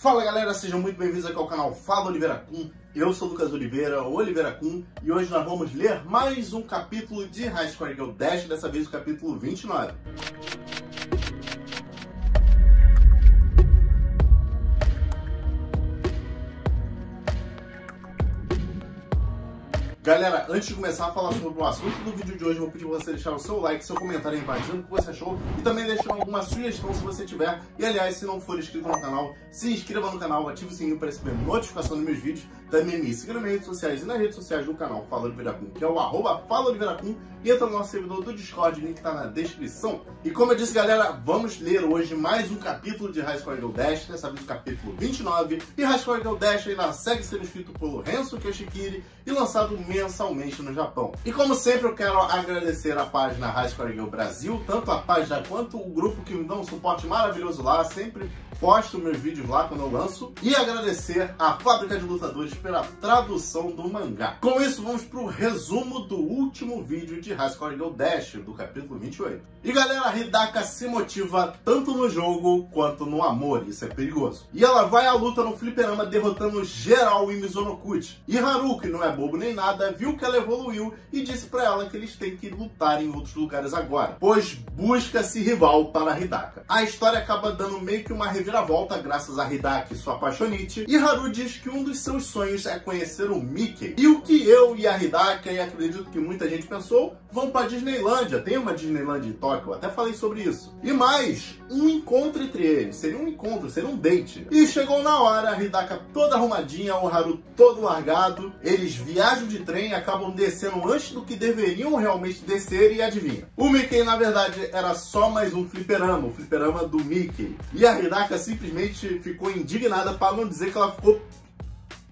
Fala galera, sejam muito bem-vindos aqui ao canal Fala Oliveira Kun. Eu sou Lucas Oliveira, Oliveira Kun, e hoje nós vamos ler mais um capítulo de High Score Girl Dash, dessa vez o capítulo 29. Galera, antes de começar a falar sobre o assunto do vídeo de hoje, eu vou pedir para você deixar o seu like, seu comentário aí embaixo, o que você achou e também deixar alguma sugestão se você tiver. E aliás, se não for inscrito no canal, se inscreva no canal, ative o sininho para receber notificação dos meus vídeos. Também me siga nas redes sociais e nas redes sociais do canal Fala Oliveira Kun, que é o arroba Fala Oliveira Kun, e entra no nosso servidor do Discord, link tá na descrição. E como eu disse, galera, vamos ler hoje mais um capítulo de High Score Girl Dash, dessa vez o capítulo 29. E High Score Girl Dash ainda segue sendo escrito pelo Renzo Kyoshikiri e lançado mensalmente no Japão. E como sempre, eu quero agradecer a página High Score Girl Brasil, tanto a página quanto o grupo que me dão um suporte maravilhoso lá, sempre posto meus vídeos lá quando eu lanço. E agradecer a Fábrica de Lutadores pela tradução do mangá. Com isso, vamos pro resumo do último vídeo de Score Girl Dash, do capítulo 28. E galera, Hidaka se motiva tanto no jogo quanto no amor, isso é perigoso. E ela vai à luta no fliperama derrotando geral em Mizonokuchi. E Haru, que não é bobo nem nada, viu que ela evoluiu e disse pra ela que eles têm que lutar em outros lugares agora, pois busca-se rival para Hidaka. A história acaba dando meio que uma reviravolta graças a Hidaka e sua apaixonite, e Haru diz que um dos seus sonhos é conhecer o Mickey. E o que eu e a Hidaka, e acredito que muita gente pensou, vão para Disneylândia. Tem uma Disneylândia em Tóquio, até falei sobre isso. E mais, um encontro entre eles. Seria um encontro, seria um date. E chegou na hora, a Hidaka toda arrumadinha, o Haru todo largado. Eles viajam de trem, acabam descendo antes do que deveriam realmente descer e adivinha. O Mickey, na verdade, era só mais um fliperama, o fliperama do Mickey. E a Hidaka simplesmente ficou indignada para não dizer que ela ficou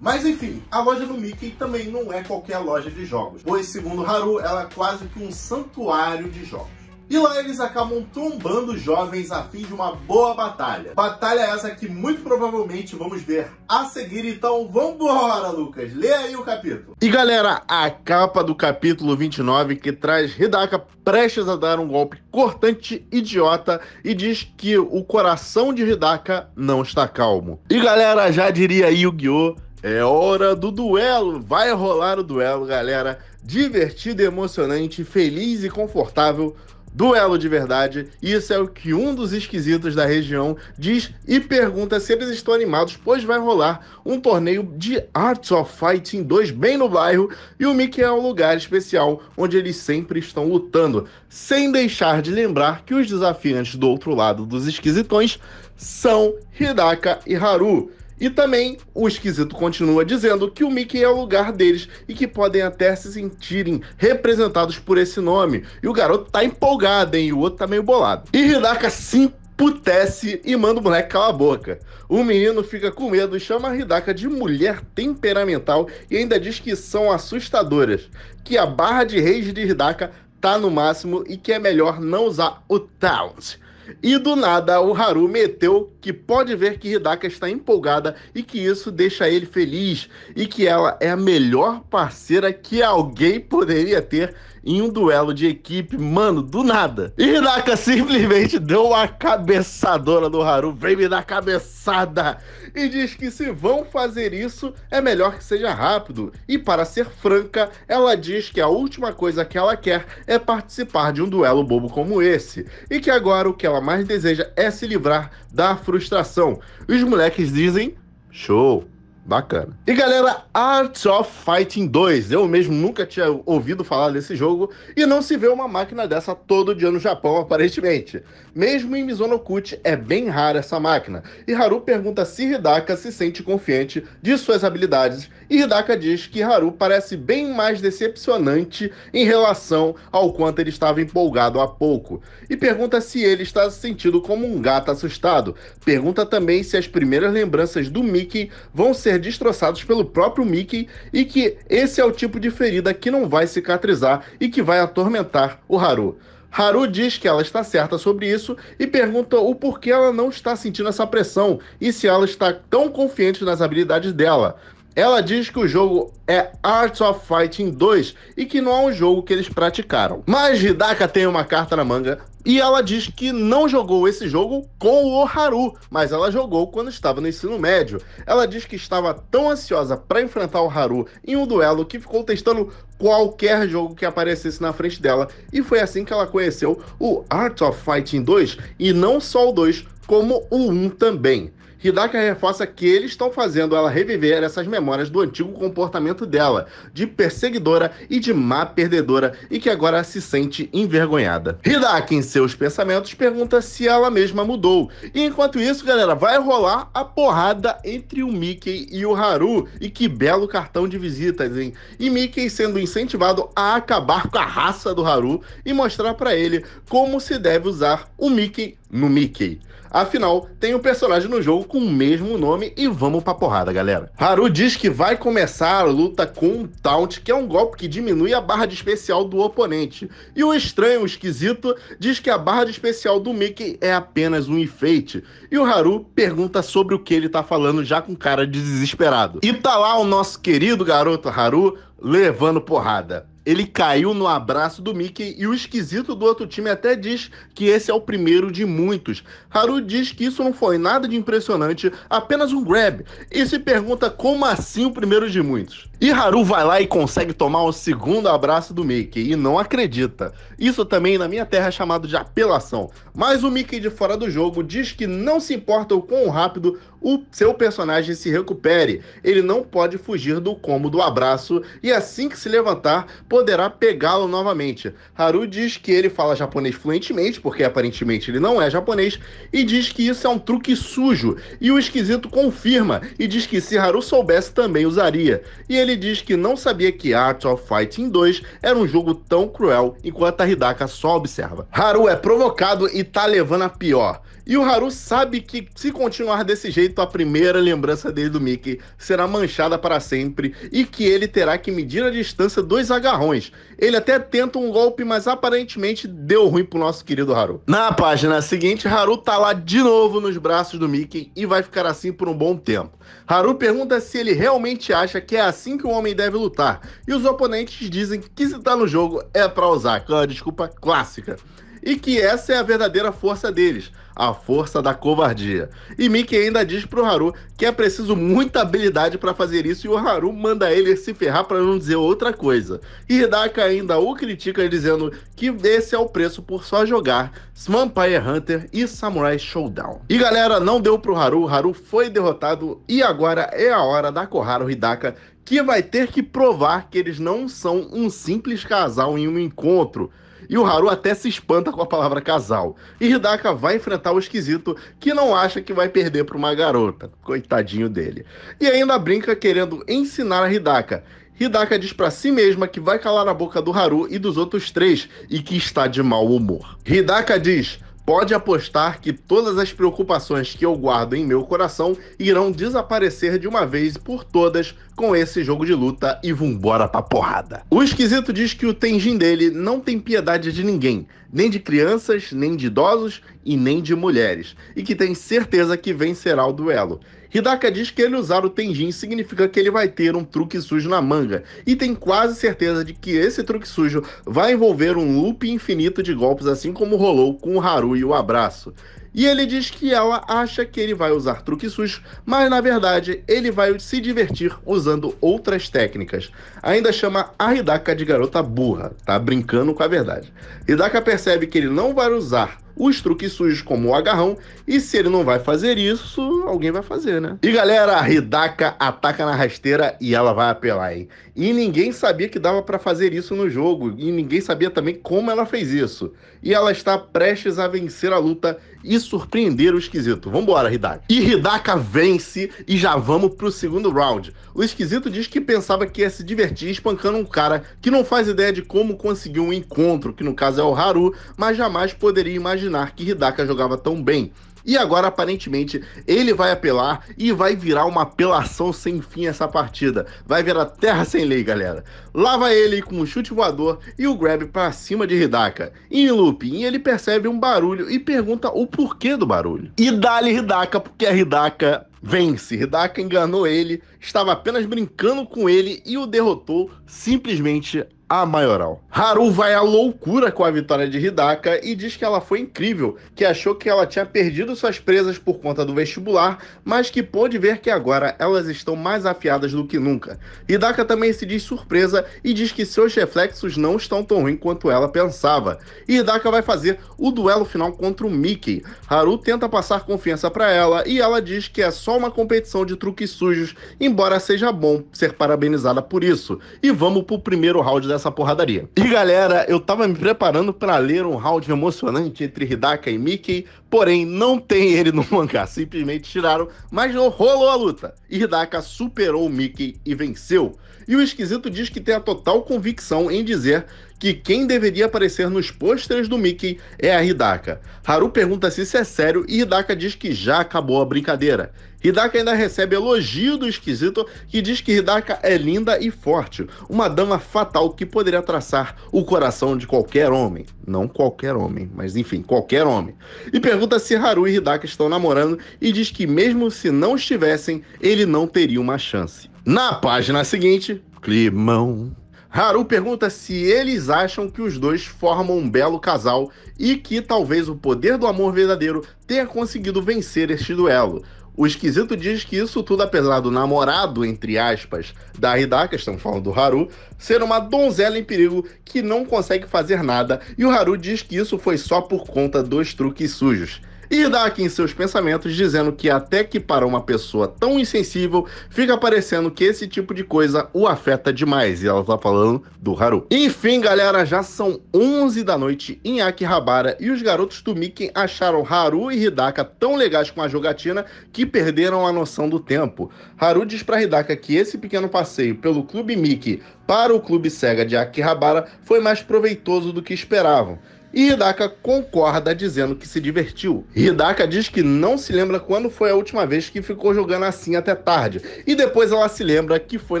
mas enfim, a loja do Mickey também não é qualquer loja de jogos, pois segundo Haru, ela é quase que um santuário de jogos. E lá eles acabam trombando jovens a fim de uma boa batalha. Batalha essa que muito provavelmente vamos ver a seguir, então vambora, Lucas. Lê aí o capítulo. E galera, a capa do capítulo 29 que traz Hidaka prestes a dar um golpe cortante idiota e diz que o coração de Hidaka não está calmo. E galera, já diria Yu-Gi-Oh! É hora do duelo! Vai rolar o duelo, galera. Divertido, emocionante, feliz e confortável. Duelo de verdade. Isso é o que um dos esquisitos da região diz e pergunta se eles estão animados, pois vai rolar um torneio de Arts of Fighting 2 bem no bairro e o Mickey é um lugar especial onde eles sempre estão lutando, sem deixar de lembrar que os desafiantes do outro lado dos esquisitões são Hidaka e Haru. E também o esquisito continua dizendo que o Mickey é o lugar deles e que podem até se sentirem representados por esse nome. E o garoto tá empolgado, hein? E o outro tá meio bolado. E Hidaka sim putece e manda o moleque calar a boca. O menino fica com medo e chama a Hidaka de mulher temperamental e ainda diz que são assustadoras, que a barra de rage de Hidaka tá no máximo e que é melhor não usar o Taunt. E do nada, o Haru meteu que pode ver que Hidaka está empolgada e que isso deixa ele feliz e que ela é a melhor parceira que alguém poderia ter em um duelo de equipe, mano, do nada. Hidaka simplesmente deu uma cabeçadora do Haru, vem me dar cabeçada, e diz que se vão fazer isso, é melhor que seja rápido. E para ser franca, ela diz que a última coisa que ela quer é participar de um duelo bobo como esse, e que agora o que ela mais deseja é se livrar da frustração. Os moleques dizem: show. Bacana. E galera, Art of Fighting 2. Eu mesmo nunca tinha ouvido falar desse jogo e não se vê uma máquina dessa todo dia no Japão, aparentemente. Mesmo em Mizonokuchi é bem rara essa máquina. E Haru pergunta se Hidaka se sente confiante de suas habilidades e Hidaka diz que Haru parece bem mais decepcionante em relação ao quanto ele estava empolgado há pouco. E pergunta se ele está se sentindo como um gato assustado. Pergunta também se as primeiras lembranças do Mickey vão ser destroçados pelo próprio Mickey e que esse é o tipo de ferida que não vai cicatrizar e que vai atormentar o Haru. Haru diz que ela está certa sobre isso e pergunta o porquê ela não está sentindo essa pressão e se ela está tão confiante nas habilidades dela. Ela diz que o jogo é Art of Fighting 2 e que não é um jogo que eles praticaram. Mas Hidaka tem uma carta na manga E ela diz que não jogou esse jogo com o Haru, mas ela jogou quando estava no ensino médio. Ela diz que estava tão ansiosa para enfrentar o Haru em um duelo que ficou testando qualquer jogo que aparecesse na frente dela. E foi assim que ela conheceu o Art of Fighting 2 e não só o 2, como o 1 também. Hidaka reforça que eles estão fazendo ela reviver essas memórias do antigo comportamento dela, de perseguidora e de má perdedora, e que agora se sente envergonhada. Hidaka, em seus pensamentos, pergunta se ela mesma mudou. E enquanto isso, galera, vai rolar a porrada entre o Mickey e o Haru. E que belo cartão de visitas, hein? E Mickey sendo incentivado a acabar com a raça do Haru e mostrar para ele como se deve usar o Mickey no Mickey. Afinal, tem um personagem no jogo com o mesmo nome e vamos pra porrada, galera. Haru diz que vai começar a luta com um Taunt, que é um golpe que diminui a barra de especial do oponente. E o estranho, o esquisito, diz que a barra de especial do Mickey é apenas um enfeite. E o Haru pergunta sobre o que ele tá falando já com cara de desesperado. E tá lá o nosso querido garoto Haru levando porrada ele caiu no abraço do Mickey e o esquisito do outro time até diz que esse é o primeiro de muitos. Haru diz que isso não foi nada de impressionante, apenas um grab, e se pergunta como assim o primeiro de muitos. E Haru vai lá e consegue tomar o segundo abraço do Mickey e não acredita. Isso também na minha terra é chamado de apelação. Mas o Mickey de fora do jogo diz que não se importa o quão rápido o seu personagem se recupere. Ele não pode fugir do combo do abraço e assim que se levantar, poderá pegá-lo novamente. Haru diz que ele fala japonês fluentemente, porque aparentemente ele não é japonês, e diz que isso é um truque sujo. E o esquisito confirma e diz que se Haru soubesse também usaria. E ele diz que não sabia que Art of Fighting 2 era um jogo tão cruel, enquanto a Hidaka só observa. Haru é provocado e tá levando a pior. E o Haru sabe que se continuar desse jeito, a primeira lembrança dele do Mickey será manchada para sempre e que ele terá que medir a distância dos agarrões. Ele até tenta um golpe, mas aparentemente deu ruim pro nosso querido Haru. Na página seguinte, Haru tá lá de novo nos braços do Mickey e vai ficar assim por um bom tempo. Haru pergunta se ele realmente acha que é assim que um homem deve lutar, e os oponentes dizem que se tá no jogo é para usar aquela desculpa clássica e que essa é a verdadeira força deles, a força da covardia. E Mickey ainda diz pro Haru que é preciso muita habilidade para fazer isso e o Haru manda ele se ferrar para não dizer outra coisa. E Hidaka ainda o critica dizendo que esse é o preço por só jogar Vampire Hunter e Samurai Showdown. E galera, não deu pro Haru, Haru foi derrotado e agora é a hora da Koharu Hidaka que vai ter que provar que eles não são um simples casal em um encontro. E o Haru até se espanta com a palavra casal. E Hidaka vai enfrentar o esquisito que não acha que vai perder para uma garota. Coitadinho dele. E ainda brinca querendo ensinar a Hidaka. Hidaka diz para si mesma que vai calar a boca do Haru e dos outros três e que está de mau humor. Hidaka diz: Pode apostar que todas as preocupações que eu guardo em meu coração irão desaparecer de uma vez por todas com esse jogo de luta e vambora pra porrada. O esquisito diz que o Tenjin dele não tem piedade de ninguém, nem de crianças, nem de idosos e nem de mulheres, e que tem certeza que vencerá o duelo. Hidaka diz que ele usar o Tenjin significa que ele vai ter um truque sujo na manga, e tem quase certeza de que esse truque sujo vai envolver um loop infinito de golpes, assim como rolou com o Haru e o abraço. E ele diz que ela acha que ele vai usar truques sujos, mas na verdade ele vai se divertir usando outras técnicas. Ainda chama a Hidaka de garota burra, tá brincando com a verdade. Hidaka percebe que ele não vai usar os truques sujos como o agarrão, e se ele não vai fazer isso, alguém vai fazer, né? E galera, a Hidaka ataca na rasteira e ela vai apelar, hein? E ninguém sabia que dava para fazer isso no jogo, e ninguém sabia também como ela fez isso. E ela está prestes a vencer a luta e surpreender o esquisito. Vambora, Hidaka. E Hidaka vence e já vamos pro segundo round. O esquisito diz que pensava que ia se divertir espancando um cara que não faz ideia de como conseguiu um encontro, que no caso é o Haru, mas jamais poderia imaginar que Hidaka jogava tão bem. E agora, aparentemente, ele vai apelar e vai virar uma apelação sem fim essa partida. Vai virar terra sem lei, galera. Lá vai ele com um chute voador e o grab para cima de Hidaka. em looping, ele percebe um barulho e pergunta o porquê do barulho. E dá-lhe Hidaka, porque a Hidaka vence. Hidaka enganou ele, estava apenas brincando com ele e o derrotou simplesmente a maioral. Haru vai à loucura com a vitória de Hidaka e diz que ela foi incrível, que achou que ela tinha perdido suas presas por conta do vestibular, mas que pôde ver que agora elas estão mais afiadas do que nunca. Hidaka também se diz surpresa e diz que seus reflexos não estão tão ruins quanto ela pensava. E Hidaka vai fazer o duelo final contra o Mickey. Haru tenta passar confiança para ela e ela diz que é só uma competição de truques sujos, embora seja bom ser parabenizada por isso. E vamos pro primeiro round porradaria. E galera, eu tava me preparando para ler um round emocionante entre Hidaka e Mickey, porém não tem ele no mangá, simplesmente tiraram, mas não rolou a luta. Hidaka superou Mickey e venceu. E o esquisito diz que tem a total convicção em dizer que quem deveria aparecer nos pôsteres do Mickey é a Hidaka. Haru pergunta se isso é sério e Hidaka diz que já acabou a brincadeira. Hidaka ainda recebe elogio do esquisito que diz que Hidaka é linda e forte, uma dama fatal que poderia traçar o coração de qualquer homem. Não qualquer homem, mas enfim, qualquer homem. E pergunta se Haru e Hidaka estão namorando e diz que mesmo se não estivessem, ele não teria uma chance. Na página seguinte, climão. Haru pergunta se eles acham que os dois formam um belo casal e que talvez o poder do amor verdadeiro tenha conseguido vencer este duelo. O esquisito diz que isso tudo, apesar do namorado, entre aspas, da Hidaka, estamos falando do Haru, ser uma donzela em perigo que não consegue fazer nada, e o Haru diz que isso foi só por conta dos truques sujos e dá aqui em seus pensamentos dizendo que até que para uma pessoa tão insensível fica parecendo que esse tipo de coisa o afeta demais. E ela tá falando do Haru. Enfim, galera, já são 11 da noite em Akihabara e os garotos do Mickey acharam Haru e Hidaka tão legais com a jogatina que perderam a noção do tempo. Haru diz para Hidaka que esse pequeno passeio pelo Clube Mickey para o Clube Sega de Akihabara foi mais proveitoso do que esperavam. E Hidaka concorda dizendo que se divertiu. Hidaka diz que não se lembra quando foi a última vez que ficou jogando assim até tarde. E depois ela se lembra que foi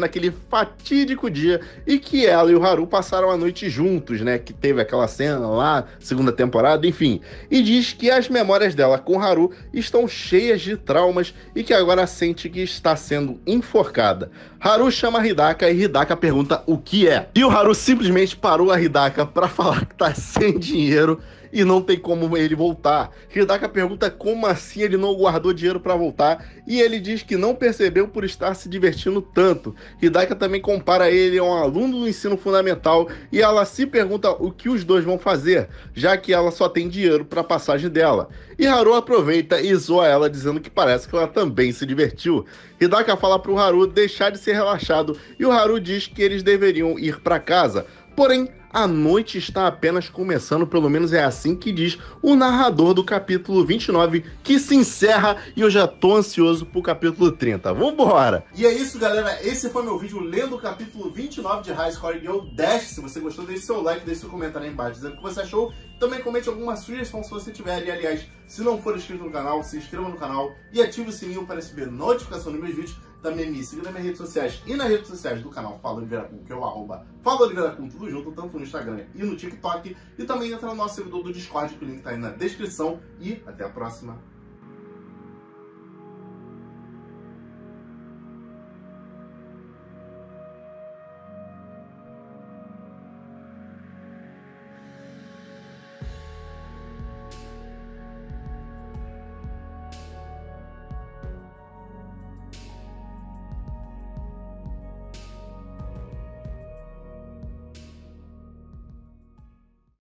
naquele fatídico dia e que ela e o Haru passaram a noite juntos, né? Que teve aquela cena lá, segunda temporada, enfim. E diz que as memórias dela com Haru estão cheias de traumas e que agora sente que está sendo enforcada. Haru chama Hidaka e Hidaka pergunta o que é. E o Haru simplesmente parou a Hidaka para falar que tá sem dinheiro dinheiro e não tem como ele voltar. Hidaka pergunta como assim ele não guardou dinheiro para voltar e ele diz que não percebeu por estar se divertindo tanto. Hidaka também compara ele a um aluno do ensino fundamental e ela se pergunta o que os dois vão fazer, já que ela só tem dinheiro para a passagem dela. E Haru aproveita e zoa ela dizendo que parece que ela também se divertiu. Hidaka fala para o Haru deixar de ser relaxado e o Haru diz que eles deveriam ir para casa. Porém, a noite está apenas começando, pelo menos é assim que diz o narrador do capítulo 29, que se encerra e eu já tô ansioso pro capítulo 30. Vambora! E é isso, galera. Esse foi meu vídeo lendo o capítulo 29 de High Score Girl Dash. Se você gostou, deixe seu like, deixe seu comentário aí embaixo dizendo o que você achou. Também comente alguma sugestão se você tiver. E, aliás, se não for inscrito no canal, se inscreva no canal e ative o sininho para receber notificação dos meus vídeos. Também me siga nas minhas redes sociais e nas redes sociais do canal Fala Oliveira Com, que é o arroba Fala Oliveira Com, tudo junto, tanto no Instagram e no TikTok. E também entra no nosso servidor do Discord, que o link tá aí na descrição. E até a próxima.